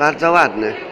Bardzo ładny.